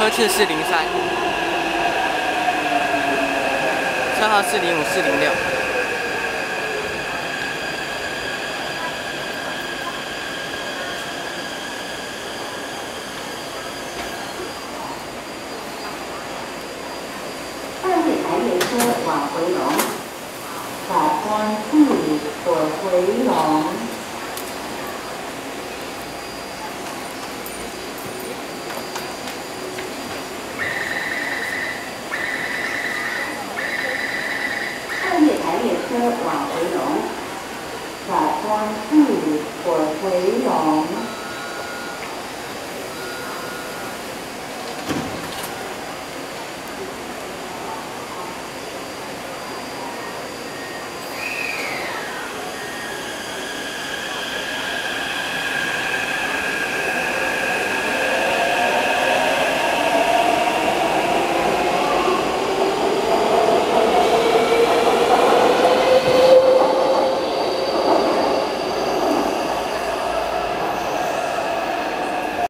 车次四零三，车号四零五四零六。二月台列车往回龙，法官处返回龙。月台列车往回龙，法官处返回龙。